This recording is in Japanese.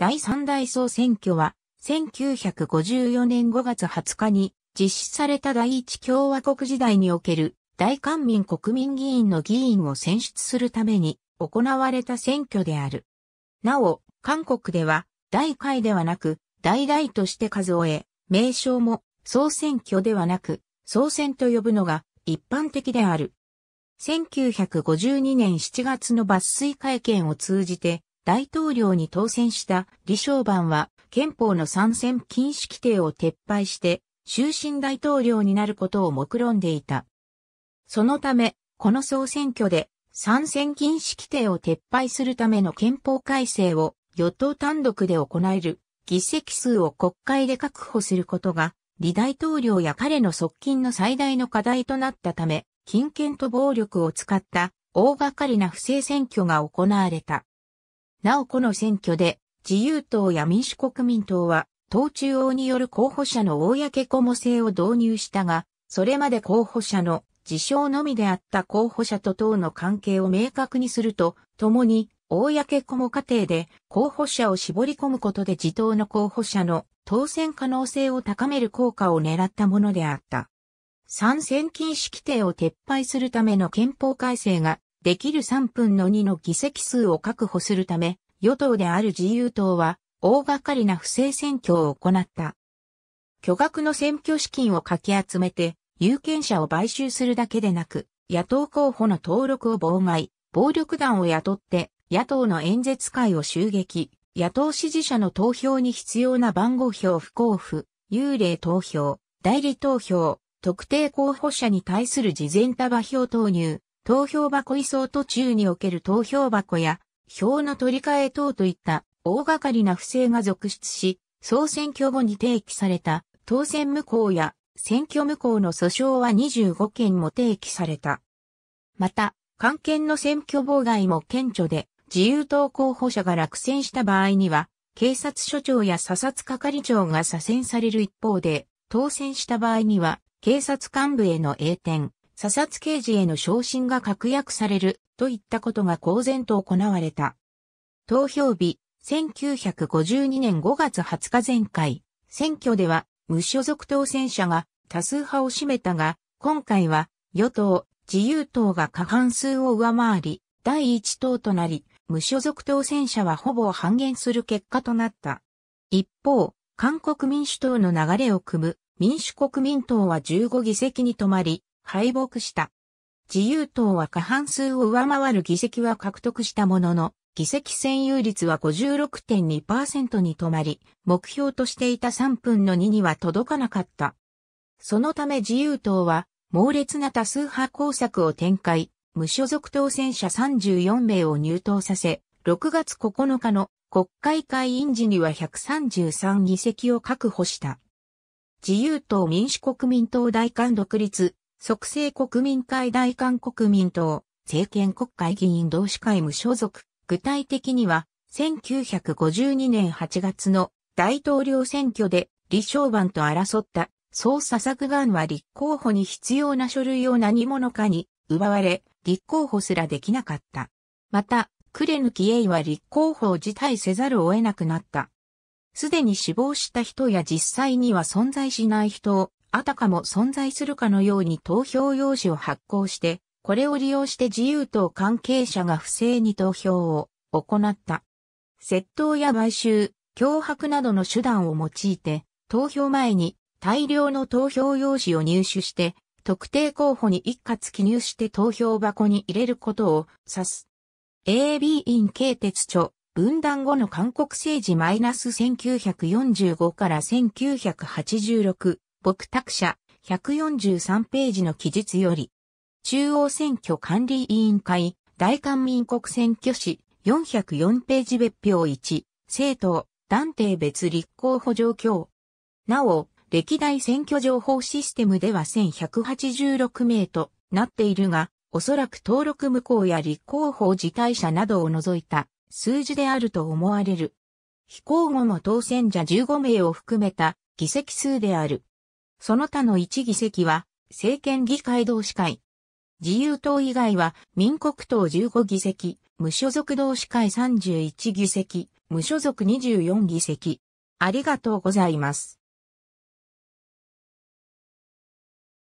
第三大総選挙は、1954年5月20日に実施された第一共和国時代における大官民国民議員の議員を選出するために行われた選挙である。なお、韓国では大会ではなく大々として数え、名称も総選挙ではなく総選と呼ぶのが一般的である。1952年7月の抜粋会見を通じて大統領に当選した李承晩は憲法の参戦禁止規定を撤廃して終身大統領になることを目論んでいた。そのため、この総選挙で参戦禁止規定を撤廃するための憲法改正を与党単独で行える議席数を国会で確保することが、李大統領や彼の側近の最大の課題となったため、金権と暴力を使った大掛かりな不正選挙が行われた。なおこの選挙で自由党や民主国民党は党中央による候補者の公公募制を導入したが、それまで候補者の自称のみであった候補者と党の関係を明確にすると、共に、公公募過程で候補者を絞り込むことで自党の候補者の当選可能性を高める効果を狙ったものであった。参戦禁止規定を撤廃するための憲法改正ができる3分の2の議席数を確保するため、与党である自由党は大掛かりな不正選挙を行った。巨額の選挙資金をかき集めて有権者を買収するだけでなく、野党候補の登録を妨害、暴力団を雇って野党の演説会を襲撃、野党支持者の投票に必要な番号票不交付、幽霊投票、代理投票、特定候補者に対する事前束票投入、投票箱移送途中における投票箱や、票の取り替え等といった大掛かりな不正が続出し、総選挙後に提起された当選無効や選挙無効の訴訟は25件も提起された。また、関係の選挙妨害も顕著で、自由党候補者が落選した場合には、警察署長や査察係長が左遷される一方で、当選した場合には、警察幹部への栄転、査察刑事への昇進が確約されるといったことが公然と行われた。投票日、1952年5月20日前回、選挙では無所属当選者が多数派を占めたが、今回は与党、自由党が過半数を上回り、第一党となり、無所属当選者はほぼ半減する結果となった。一方、韓国民主党の流れを組む民主国民党は15議席に止まり、敗北した。自由党は過半数を上回る議席は獲得したものの、議席占有率は56.2%に止まり、目標としていた3分の2には届かなかった。そのため自由党は猛烈な多数派工作を展開、無所属当選者34名を入党させ、6月9日の国会会員時には133議席を確保した。自由党民主国民党大韓独立、即政国民会大韓国民党、政権国会議員同志会無所属、具体的には、1952年8月の大統領選挙で李承晩と争った総査作願は立候補に必要な書類を何者かに奪われ、立候補すらできなかった。また、クレヌキエイは立候補を辞退せざるを得なくなった。すでに死亡した人や実際には存在しない人を、あたかも存在するかのように投票用紙を発行して、これを利用して自由党関係者が不正に投票を行った。窃盗や買収、脅迫などの手段を用いて、投票前に大量の投票用紙を入手して、特定候補に一括記入して投票箱に入れることを指す。AB 院系鉄著、分断後の韓国政治マイナス1945から1986、僕託者、143ページの記述より、中央選挙管理委員会、大韓民国選挙史、404ページ別表1、政党、団体別立候補状況。なお、歴代選挙情報システムでは1186名となっているが、おそらく登録無効や立候補辞退者などを除いた数字であると思われる。非公後の当選者15名を含めた議席数である。その他の1議席は政権議会同士会、自由党以外は民国党15議席、無所属同士会31議席、無所属24議席。ありがとうございます。